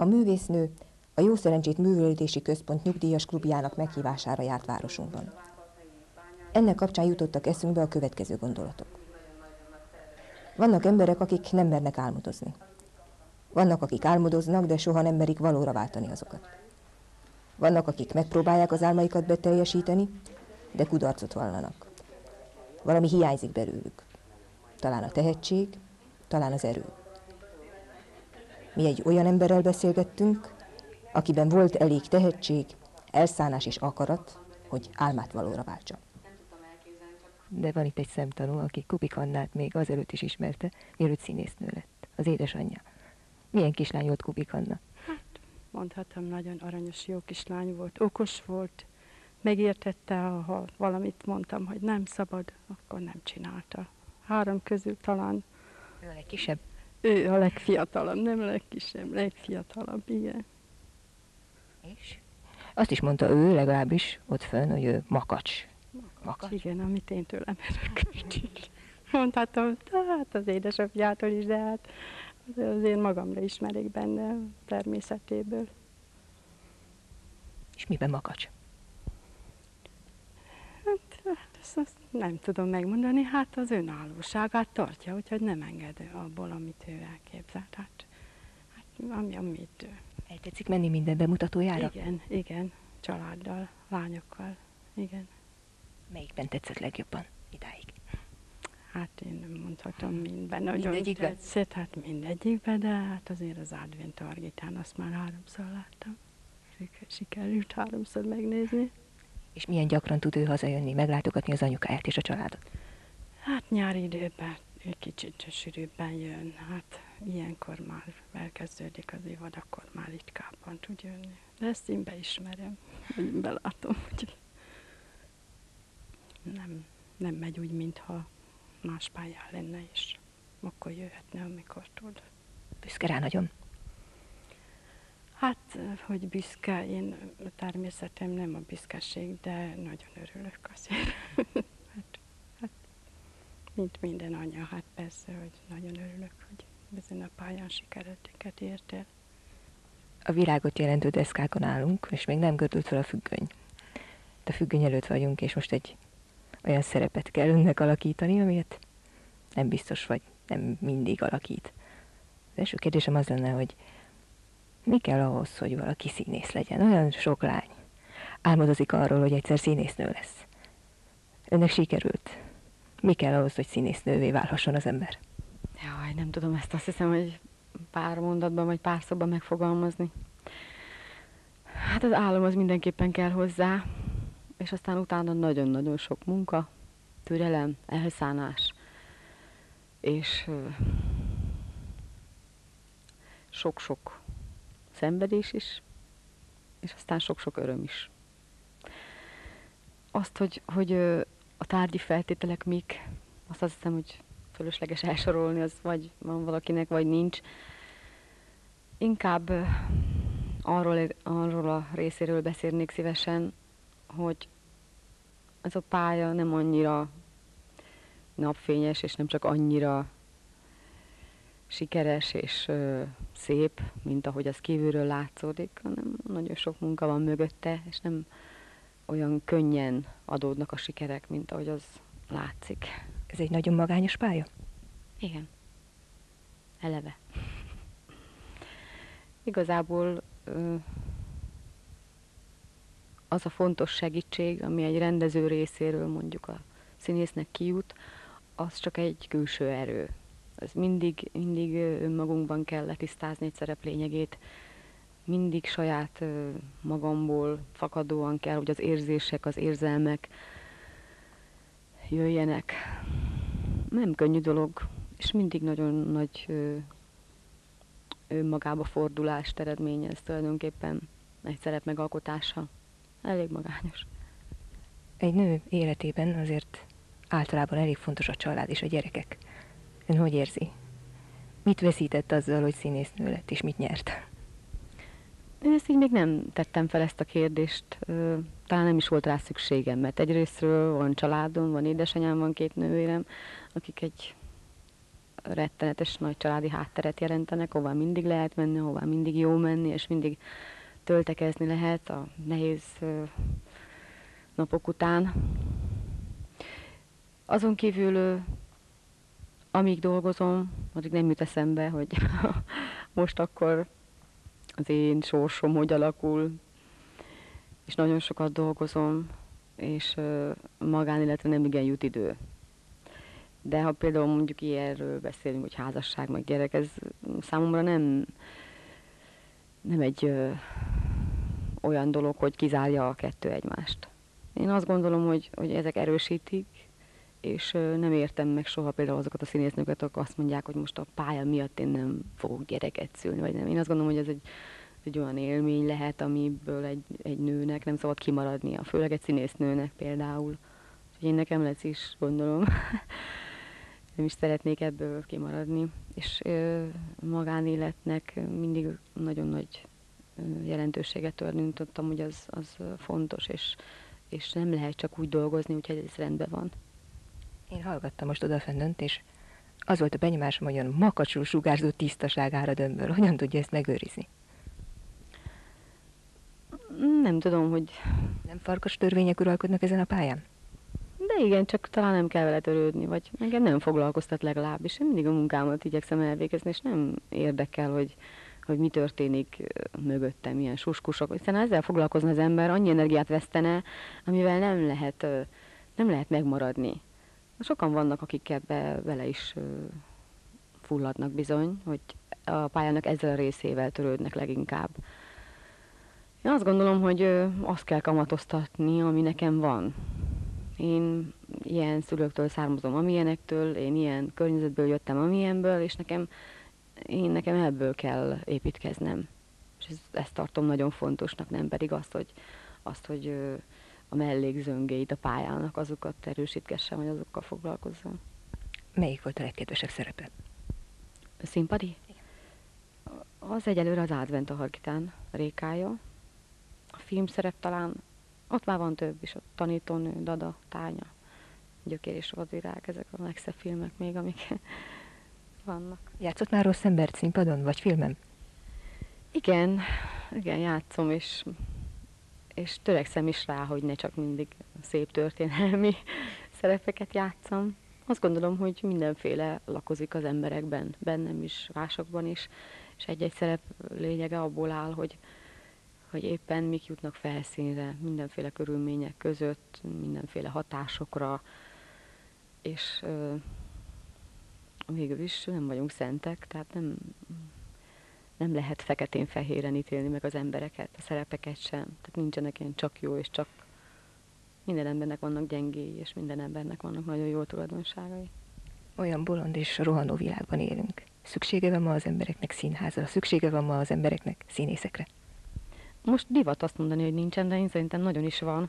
A művésznő a Jó Szerencsét Művelődési Központ nyugdíjas klubjának meghívására járt városunkban. Ennek kapcsán jutottak eszünkbe a következő gondolatok. Vannak emberek, akik nem mernek álmodozni. Vannak, akik álmodoznak, de soha nem merik valóra váltani azokat. Vannak, akik megpróbálják az álmaikat beteljesíteni, de kudarcot vallanak. Valami hiányzik belőlük. Talán a tehetség, talán az erő. Mi egy olyan emberrel beszélgettünk, akiben volt elég tehetség, elszánás és akarat, hogy álmát valóra váltsa. De van itt egy szemtanú, aki Kubik Annát még azelőtt is ismerte, mielőtt színésznő lett, az édesanyja. Milyen kislány volt Kubik Anna? Hát, mondhatom, nagyon aranyos, jó kislány volt, okos volt, megértette, ha valamit mondtam, hogy nem szabad, akkor nem csinálta. Három közül talán... Ő a legkisebb? Ő a legfiatalabb, nem legkisebb, legfiatalabb, igen. És? Azt is mondta ő legalábbis ott fönn, hogy ő makacs. Makacs, makacs. igen, amit én tőlem örököstél. Mondhatom, hát az édesapjától is, de hát az én magamra ismerik benne természetéből. És miben makacs? Hát, ezt, ezt nem tudom megmondani, hát az önállóságát tartja, úgyhogy nem enged abból, amit ő elképzelt. Hát, hát ami, amit ő el tetszik menni minden bemutatójára? Igen, igen, családdal, lányokkal, igen. Melyikben tetszett legjobban idáig? Hát én mondhatom minden, nagyon mindegyikben? tetszett, hát mindegyikben, de hát azért az Advent Argitán azt már háromszor láttam. Sikerült háromszor megnézni. És milyen gyakran tud ő hazajönni, meglátogatni az anyukáját és a családot? Hát nyári időben egy kicsit sűrűbben jön. Hát ilyenkor már elkezdődik az évad, akkor már ritkábban tud jönni. De ezt én beismerem, hogy belátom, hogy nem, nem megy úgy, mintha más pályán lenne, és akkor jöhetne, amikor tud. Büszke rá nagyon? Hát, hogy büszke, én természetem nem a büszkeség, de nagyon örülök azért. hát, hát, mint minden anya, hát persze, hogy nagyon örülök, hogy ezen a pályán sikereket ért el. A virágot jelentő deszkákon állunk, és még nem gördült fel a függöny. De a függöny előtt vagyunk, és most egy olyan szerepet kell önnek alakítani, amilyet nem biztos vagy nem mindig alakít. Az első kérdésem az lenne, hogy mi kell ahhoz, hogy valaki színész legyen? Olyan sok lány álmodozik arról, hogy egyszer színésznő lesz. Önnek sikerült. Mi kell ahhoz, hogy színésznővé válhasson az ember? Jaj, nem tudom ezt azt hiszem, hogy pár mondatban vagy pár szóban megfogalmazni. Hát az álom az mindenképpen kell hozzá, és aztán utána nagyon-nagyon sok munka, türelem, elszánás, és sok-sok szenvedés is, és aztán sok-sok öröm is. Azt, hogy, hogy a tárgyi feltételek mik, azt azt hiszem, hogy fölösleges elsorolni, az vagy van valakinek, vagy nincs. Inkább arról, arról a részéről beszélnék szívesen, hogy ez a pálya nem annyira napfényes, és nem csak annyira sikeres és ö, szép, mint ahogy az kívülről látszódik, hanem nagyon sok munka van mögötte, és nem olyan könnyen adódnak a sikerek, mint ahogy az látszik. Ez egy nagyon magányos pálya? Igen. Eleve. Igazából ö, az a fontos segítség, ami egy rendező részéről mondjuk a színésznek kijut, az csak egy külső erő. Ez mindig, mindig önmagunkban kell letisztázni egy szerep lényegét, mindig saját magamból fakadóan kell, hogy az érzések, az érzelmek jöjjenek. Nem könnyű dolog, és mindig nagyon nagy önmagába fordulást eredményez tulajdonképpen egy szerep megalkotása. Elég magányos. Egy nő életében azért általában elég fontos a család és a gyerekek. Ön hogy érzi? Mit veszített azzal, hogy színésznő lett, és mit nyert? Én ezt így még nem tettem fel ezt a kérdést. Talán nem is volt rá szükségem, mert egyrésztről van családom, van édesanyám, van két nővérem, akik egy rettenetes nagy családi hátteret jelentenek, hová mindig lehet menni, hová mindig jó menni, és mindig töltekezni lehet a nehéz napok után. Azon kívül, amíg dolgozom, addig nem jut eszembe, hogy most akkor az én sorsom hogy alakul, és nagyon sokat dolgozom, és magán, illetve nem igen jut idő. De ha például mondjuk ilyenről beszélünk, hogy házasság, meg gyerek, ez számomra nem, nem egy ö, olyan dolog, hogy kizárja a kettő egymást. Én azt gondolom, hogy, hogy ezek erősítik, és nem értem meg soha például azokat a színésznőket, akik azt mondják, hogy most a pálya miatt én nem fogok gyereket szülni, vagy nem. Én azt gondolom, hogy ez egy, egy olyan élmény lehet, amiből egy, egy nőnek nem szabad kimaradnia, főleg egy színésznőnek például. Úgyhogy én nekem lesz is, gondolom. nem is szeretnék ebből kimaradni. És ö, magánéletnek mindig nagyon nagy jelentőséget tulajdonítottam, hogy az, az fontos, és, és nem lehet csak úgy dolgozni, úgyhogy ez rendben van. Én hallgattam most odafennönt, és az volt a benyomásom, hogy olyan makacsul sugárzó tisztaság árad önből. Hogyan tudja ezt megőrizni? Nem tudom, hogy... Nem farkas törvények uralkodnak ezen a pályán? De igen, csak talán nem kell vele törődni, vagy engem nem foglalkoztat legalábbis. Én mindig a munkámat igyekszem elvégezni, és nem érdekel, hogy, hogy mi történik mögöttem, milyen suskusok. Hiszen ezzel foglalkozna az ember, annyi energiát vesztene, amivel nem lehet, nem lehet megmaradni. Sokan vannak, akik ebbe vele is fulladnak bizony, hogy a pályának ezzel a részével törődnek leginkább. Én azt gondolom, hogy azt kell kamatoztatni, ami nekem van. Én ilyen szülőktől származom, amilyenektől, én ilyen környezetből jöttem, amilyenből, és nekem, én nekem ebből kell építkeznem. És ez, ezt tartom nagyon fontosnak, nem pedig azt, hogy, azt, hogy a mellékzöngéit a pályának, azokat erősítgessem, vagy azokkal foglalkozzam. Melyik volt a legkedvesebb szerepe? A színpadi? Az egyelőre az Advent a Hargitán rékája. A filmszerep talán ott már van több is, a tanítónő, Dada, Tánya, Gyökér és Vadvirág, ezek a legszebb filmek még, amik vannak. Játszott már rossz embert színpadon, vagy filmen? Igen, igen, játszom, és, és törekszem is rá, hogy ne csak mindig szép történelmi szerepeket játszam. Azt gondolom, hogy mindenféle lakozik az emberekben, bennem is, másokban is, és egy-egy szerep lényege abból áll, hogy, hogy éppen mik jutnak felszínre, mindenféle körülmények között, mindenféle hatásokra, és ö, végül is nem vagyunk szentek, tehát nem, nem lehet feketén-fehéren ítélni meg az embereket, a szerepeket sem. Tehát nincsenek ilyen csak jó és csak minden embernek vannak gyengéi, és minden embernek vannak nagyon jó tulajdonságai. Olyan bolond és rohanó világban élünk. Szüksége van ma az embereknek színházra, szüksége van ma az embereknek színészekre. Most divat azt mondani, hogy nincsen, de én szerintem nagyon is van.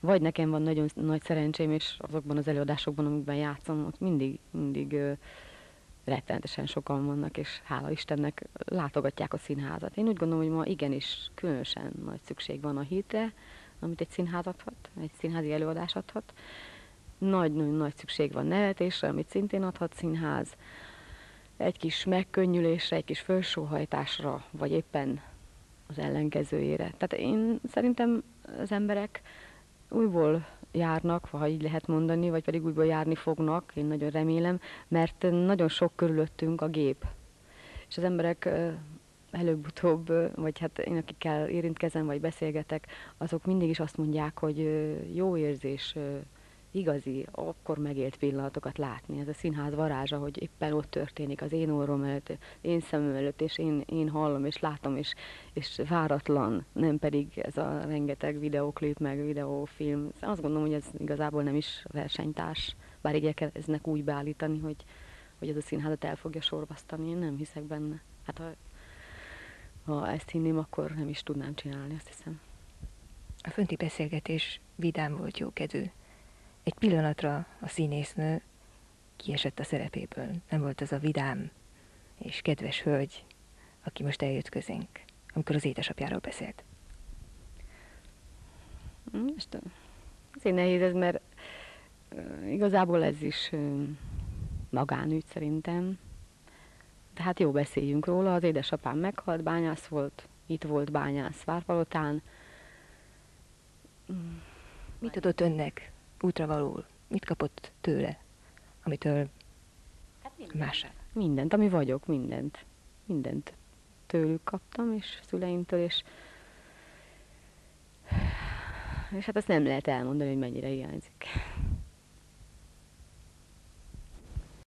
Vagy nekem van nagyon nagy szerencsém, és azokban az előadásokban, amikben játszom, ott mindig, mindig rettenetesen sokan vannak, és hála Istennek látogatják a színházat. Én úgy gondolom, hogy ma igenis különösen nagy szükség van a hitre, amit egy színház adhat, egy színházi előadás adhat. Nagy-nagyon nagy szükség van nevetésre, amit szintén adhat színház. Egy kis megkönnyülésre, egy kis felsóhajtásra, vagy éppen az ellenkezőjére. Tehát én szerintem az emberek újból járnak, ha így lehet mondani, vagy pedig újból járni fognak, én nagyon remélem, mert nagyon sok körülöttünk a gép. És az emberek előbb-utóbb, vagy hát én akikkel érintkezem, vagy beszélgetek, azok mindig is azt mondják, hogy jó érzés igazi, akkor megélt pillanatokat látni. Ez a színház varázsa, hogy éppen ott történik az én orrom előtt, én szemem előtt, és én, én hallom, és látom, és, és váratlan, nem pedig ez a rengeteg videóklip, meg videófilm. Azt gondolom, hogy ez igazából nem is versenytárs, bár igyekeznek úgy beállítani, hogy, hogy ez a színházat el fogja sorvasztani. Én nem hiszek benne. Hát ha, ha ezt hinném, akkor nem is tudnám csinálni, azt hiszem. A fönti beszélgetés vidám volt, jókedvű. Egy pillanatra a színésznő kiesett a szerepéből. Nem volt az a vidám és kedves hölgy, aki most eljött közénk, amikor az édesapjáról beszélt. Most azért nehéz ez, mert igazából ez is magánügy szerintem. De hát jó beszéljünk róla, az édesapám meghalt, bányász volt, itt volt bányász Várpalotán. Mit adott önnek útravalóul? Mit kapott tőle, amitől más? Mindent, ami vagyok, mindent. Mindent tőlük kaptam, és szüleimtől, és és hát ezt nem lehet elmondani, hogy mennyire hiányzik.